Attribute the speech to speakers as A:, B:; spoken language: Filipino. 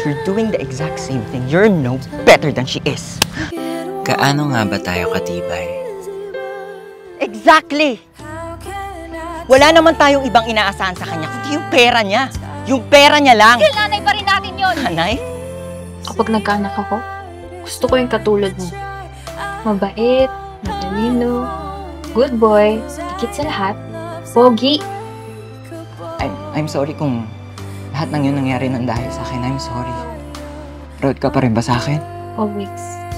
A: You're doing the exact same thing. You're no better than she is.
B: Gaano nga ba tayo katibay?
A: Exactly! Wala naman tayong ibang inaasahan sa kanya, kundi yung pera niya. Yung pera niya lang.
C: Dahil nanay pa rin natin yun!
A: Nanay?
D: Kapag nagkaanak ako, gusto ko yung katulad mo. Mabait, matalino, good boy, tikit sa lahat, pogi.
A: I'm, I'm sorry kung lahat ng yun nangyari ng dahil sa akin. I'm sorry. Proud ka pa rin ba sa akin?
D: Always.